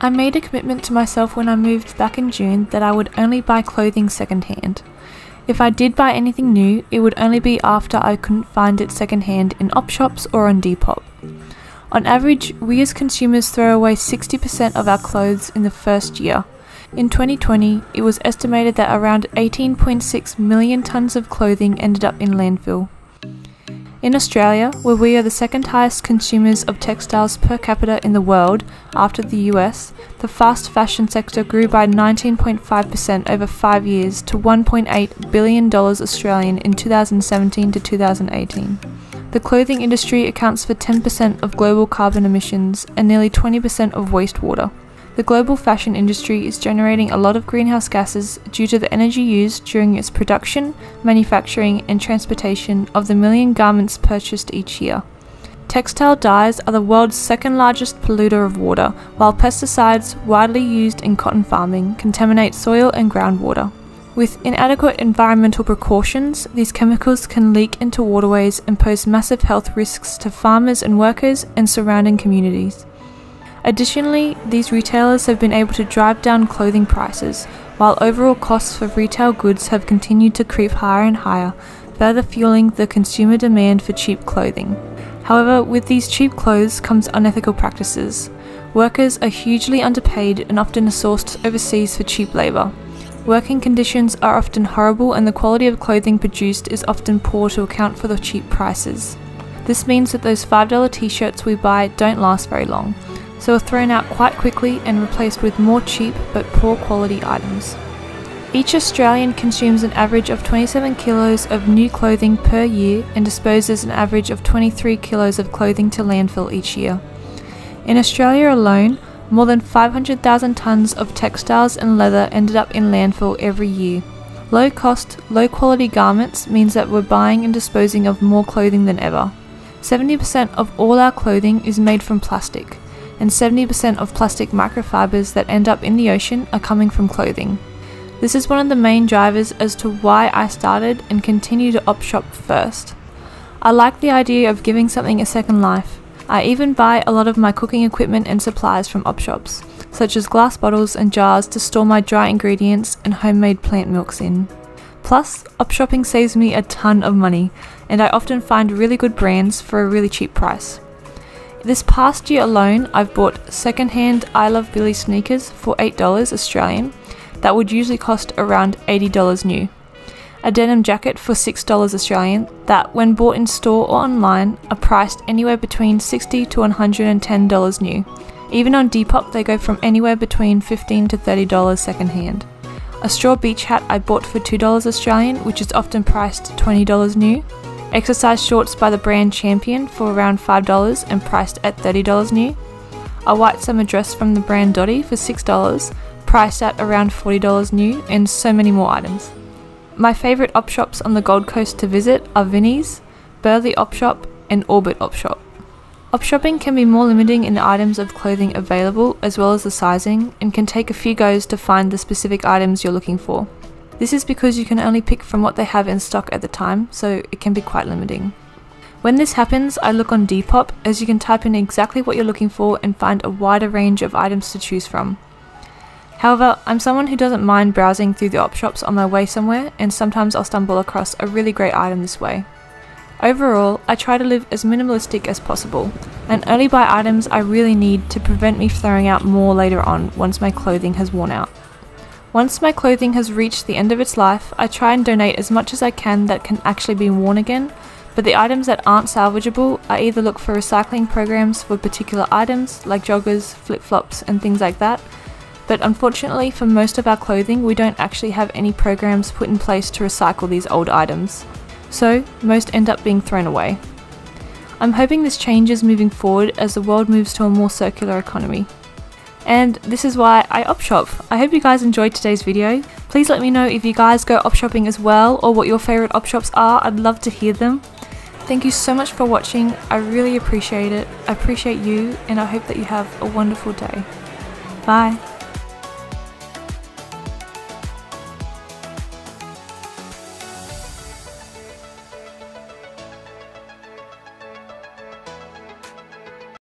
I made a commitment to myself when I moved back in June that I would only buy clothing secondhand. If I did buy anything new, it would only be after I couldn't find it secondhand in op shops or on Depop. On average, we as consumers throw away 60% of our clothes in the first year. In 2020, it was estimated that around 18.6 million tonnes of clothing ended up in landfill. In Australia, where we are the second highest consumers of textiles per capita in the world after the US, the fast fashion sector grew by 19.5% over 5 years to 1.8 billion dollars Australian in 2017 to 2018. The clothing industry accounts for 10% of global carbon emissions and nearly 20% of wastewater. The global fashion industry is generating a lot of greenhouse gases due to the energy used during its production, manufacturing, and transportation of the million garments purchased each year. Textile dyes are the world's second largest polluter of water, while pesticides, widely used in cotton farming, contaminate soil and groundwater. With inadequate environmental precautions, these chemicals can leak into waterways and pose massive health risks to farmers and workers and surrounding communities. Additionally, these retailers have been able to drive down clothing prices, while overall costs for retail goods have continued to creep higher and higher, further fueling the consumer demand for cheap clothing. However, with these cheap clothes comes unethical practices. Workers are hugely underpaid and often are sourced overseas for cheap labour. Working conditions are often horrible and the quality of clothing produced is often poor to account for the cheap prices. This means that those $5 t shirts we buy don't last very long so are thrown out quite quickly and replaced with more cheap but poor quality items. Each Australian consumes an average of 27 kilos of new clothing per year and disposes an average of 23 kilos of clothing to landfill each year. In Australia alone, more than 500,000 tonnes of textiles and leather ended up in landfill every year. Low cost, low quality garments means that we're buying and disposing of more clothing than ever. 70% of all our clothing is made from plastic, and 70% of plastic microfibers that end up in the ocean are coming from clothing. This is one of the main drivers as to why I started and continue to op shop first. I like the idea of giving something a second life. I even buy a lot of my cooking equipment and supplies from op shops, such as glass bottles and jars to store my dry ingredients and homemade plant milks in. Plus, op shopping saves me a ton of money, and I often find really good brands for a really cheap price. This past year alone, I've bought secondhand I Love Billy sneakers for $8 Australian that would usually cost around $80 new. A denim jacket for $6 Australian that, when bought in store or online, are priced anywhere between 60 to $110 new. Even on Depop, they go from anywhere between 15 to $30 secondhand. A straw beach hat I bought for $2 Australian, which is often priced $20 new. Exercise shorts by the brand Champion for around $5 and priced at $30 new. A white summer dress from the brand Dotti for $6, priced at around $40 new, and so many more items. My favourite op shops on the Gold Coast to visit are Vinnie's, Burleigh Op Shop, and Orbit Op Shop. Op shopping can be more limiting in the items of clothing available as well as the sizing, and can take a few goes to find the specific items you're looking for. This is because you can only pick from what they have in stock at the time, so it can be quite limiting. When this happens, I look on Depop as you can type in exactly what you're looking for and find a wider range of items to choose from. However, I'm someone who doesn't mind browsing through the op shops on my way somewhere, and sometimes I'll stumble across a really great item this way. Overall, I try to live as minimalistic as possible, and only buy items I really need to prevent me throwing out more later on once my clothing has worn out. Once my clothing has reached the end of its life, I try and donate as much as I can that can actually be worn again, but the items that aren't salvageable, I either look for recycling programs for particular items, like joggers, flip flops, and things like that. But unfortunately, for most of our clothing, we don't actually have any programs put in place to recycle these old items. So, most end up being thrown away. I'm hoping this changes moving forward as the world moves to a more circular economy and this is why I op shop. I hope you guys enjoyed today's video. Please let me know if you guys go op shopping as well or what your favourite op shops are, I'd love to hear them. Thank you so much for watching, I really appreciate it. I appreciate you and I hope that you have a wonderful day. Bye.